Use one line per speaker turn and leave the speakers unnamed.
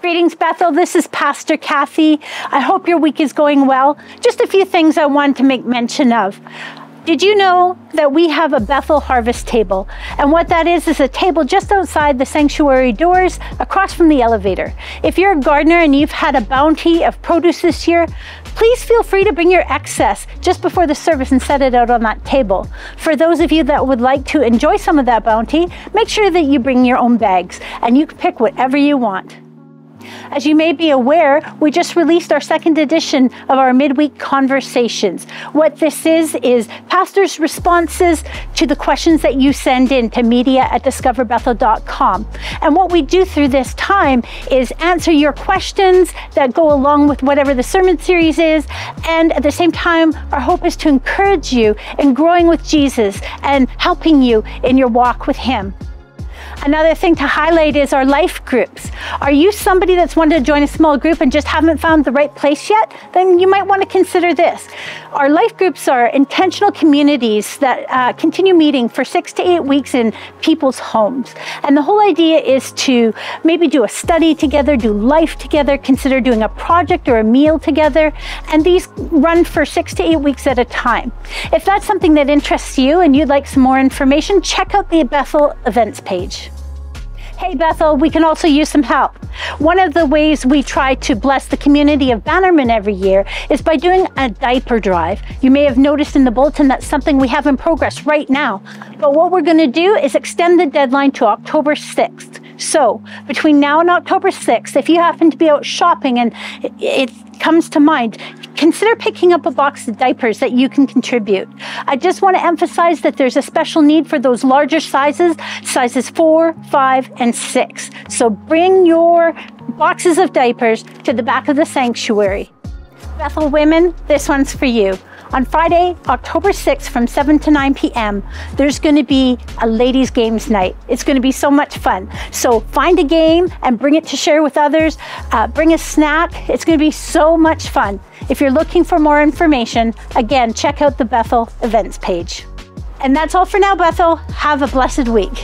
Greetings, Bethel. This is Pastor Kathy. I hope your week is going well. Just a few things I wanted to make mention of. Did you know that we have a Bethel harvest table? And what that is, is a table just outside the sanctuary doors across from the elevator. If you're a gardener and you've had a bounty of produce this year, please feel free to bring your excess just before the service and set it out on that table. For those of you that would like to enjoy some of that bounty, make sure that you bring your own bags and you can pick whatever you want. As you may be aware, we just released our second edition of our midweek conversations. What this is, is pastors' responses to the questions that you send in to media at discoverbethel.com. And what we do through this time is answer your questions that go along with whatever the sermon series is. And at the same time, our hope is to encourage you in growing with Jesus and helping you in your walk with Him. Another thing to highlight is our life groups. Are you somebody that's wanted to join a small group and just haven't found the right place yet? Then you might want to consider this. Our life groups are intentional communities that uh, continue meeting for six to eight weeks in people's homes. And the whole idea is to maybe do a study together, do life together, consider doing a project or a meal together. And these run for six to eight weeks at a time. If that's something that interests you and you'd like some more information, check out the Bethel events page. Hey Bethel, we can also use some help. One of the ways we try to bless the community of Bannerman every year is by doing a diaper drive. You may have noticed in the bulletin that's something we have in progress right now. But what we're going to do is extend the deadline to October 6th. So, between now and October 6th, if you happen to be out shopping and it comes to mind, consider picking up a box of diapers that you can contribute. I just want to emphasize that there's a special need for those larger sizes, sizes four, five, and six. So bring your boxes of diapers to the back of the sanctuary. Bethel women, this one's for you. On Friday, October 6th from 7 to 9 p.m., there's going to be a ladies' games night. It's going to be so much fun. So find a game and bring it to share with others. Uh, bring a snack. It's going to be so much fun. If you're looking for more information, again, check out the Bethel events page. And that's all for now, Bethel. Have a blessed week.